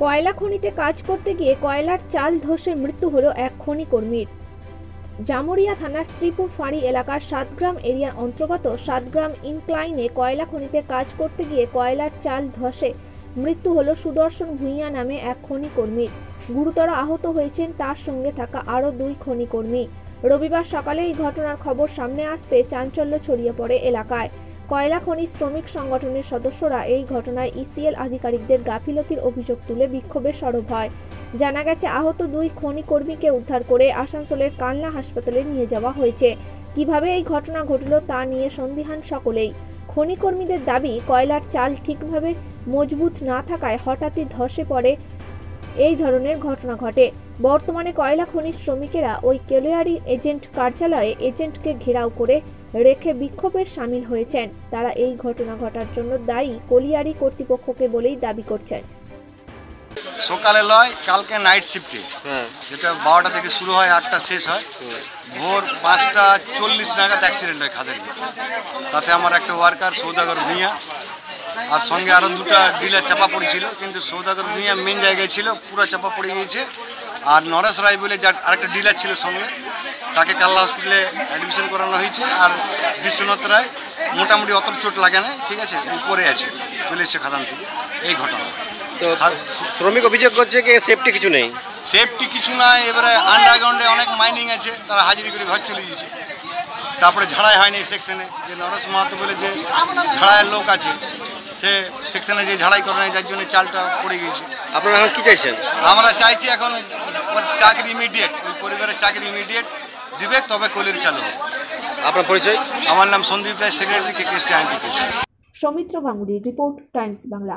কয়লা খনিতে কাজ করতে গিয়ে কয়লার চাল ধসে মৃত্যু হলো এক খনি কর্মীর। জামুরিয়া থানার শ্রীপুর ফাঁড়ি এলাকার সাতগ্রাম এরিয়ার অন্তর্গত সাতগ্রাম ইনক্লাইনে কয়লা খনিতে কাজ করতে গিয়ে কয়লার চাল ধসে মৃত্যু হলো সুদর্শন ভূঁইয়া নামে এক খনি কর্মীর। গুরুতর আহত হয়েছেন তার সঙ্গে থাকা আরও দুই খনি কর্মী। রবিবার সকালে এই ঘটনার খবর সামনে আসতে চাঞ্চল্য ছড়িয়ে পড়ে এলাকায়। কয়লা খনি শ্রমিক সংগঠনের সদস্যরা এই ঘটনায় ইসিএল আধিকারিকদের গাফিলতির অভিযোগ তুলে বিক্ষোভে সরব হয়। জানা গেছে, আহত দুই খনি কর্মীকে উদ্ধার করে আসানসোলের কালনা হাসপাতালে নিয়ে যাওয়া হয়েছে। কীভাবে এই ঘটনা ঘটল তা নিয়ে সন্দিহান সকলেই। খনি কর্মীদের দাবি, কয়লার চাল ঠিকভাবে মজবুত না থাকায় হঠাৎই ধসে পড়ে এই ধরনের ঘটনা ঘটে। বর্তমানে কয়লা খনির শ্রমিকেরা ওই কেলিয়ারি এজেন্ট কার্যালয়ে এজেন্টকে ঘেরাও করে রেখে বিক্ষোভের সামিল হয়েছেন। তারা এই ঘটনা ঘটার জন্য দায়ী কলিয়ারি কর্তৃপক্ষকে বলেই দাবি করছেন। সকালে লয় কালকে নাইট শিফটে হ্যাঁ। যেটা বারোটা থেকে শুরু হয় আটটা শেষ হয়। ভোর পাঁচটা চল্লিশ নাগাদ অ্যাক্সিডেন্ট হয় খাদের তাতে আমার একটা ওয়ার্কার সৌদাগর ভূঁইয়া আর সঙ্গে আরও দুটা ডিলার চাপা পড়েছিল কিন্তু সৌদাগর ভূঁইয়া মেন জায়গায় ছিল পুরো চাপা পড়ে গিয়েছে। আর নরেশ রায় বলে যার আরেকটা ডিলার ছিল সঙ্গে তাকে কাল্লা হসপিটালে অ্যাডমিশন করানো হয়েছে। আর বিশ্বনাথ রায় মোটামুটি অত চোট লাগে না ঠিক আছে উপরে আছে চলে এসছে খাদান থেকে। এই ঘটনা। তো শ্রমিক অভিযোগ করছে কি সেফটি কিছু নেই? সেফটি কিছু নাই এবারে আন্ডারগ্রাউন্ডে অনেক মাইনিং আছে তারা হাজিরি করে ঘর চলে গেছে তারপরে ঝাড়াই হয়নি সেকশনে যে নরেশ মাহাতো বলে যে ঝাড়াইয়ের লোক আছে সে সেকশনে যে ঝাড়াই করে যার জন্য চালটা পড়ে গিয়েছে। আপনারা এখন কি চাইছেন? আমরা চাইছি এখন ওর চাকরি ইমিডিয়েট ওই পরিবারের চাকরি ইমিডিয়েট দিবে তবে কলির চালু হবে। আপনার পরিচয়? আমার নাম সন্দীপ রায় সেক্রেটারি কে কে সৌমিত্র গাঙ্গুলির রিপোর্ট টাইমস বাংলা